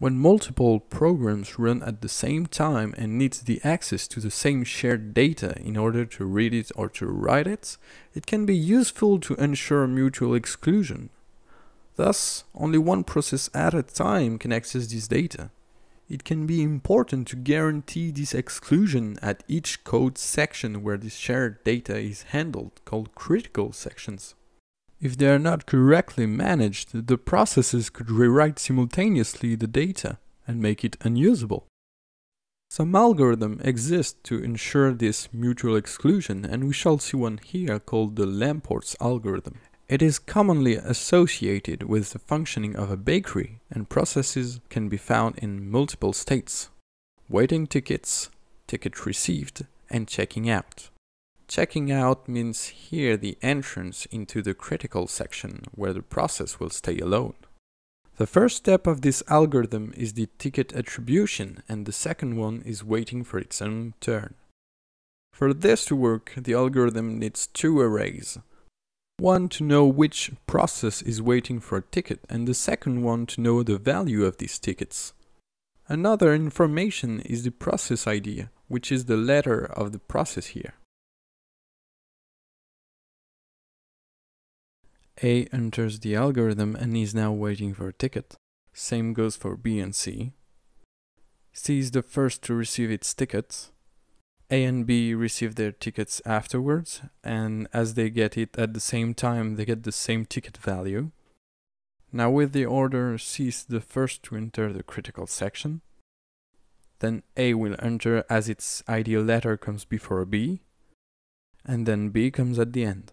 When multiple programs run at the same time and needs the access to the same shared data in order to read it or to write it, it can be useful to ensure mutual exclusion. Thus, only one process at a time can access this data. It can be important to guarantee this exclusion at each code section where this shared data is handled, called critical sections. If they are not correctly managed, the processes could rewrite simultaneously the data and make it unusable. Some algorithm exists to ensure this mutual exclusion and we shall see one here called the Lamport's algorithm. It is commonly associated with the functioning of a bakery and processes can be found in multiple states. Waiting tickets, ticket received, and checking out. Checking out means here the entrance into the critical section where the process will stay alone. The first step of this algorithm is the ticket attribution and the second one is waiting for its own turn. For this to work, the algorithm needs two arrays. One to know which process is waiting for a ticket and the second one to know the value of these tickets. Another information is the process ID, which is the letter of the process here. A enters the algorithm and is now waiting for a ticket. Same goes for B and C. C is the first to receive its ticket. A and B receive their tickets afterwards, and as they get it at the same time, they get the same ticket value. Now with the order, C is the first to enter the critical section. Then A will enter as its ideal letter comes before B, and then B comes at the end.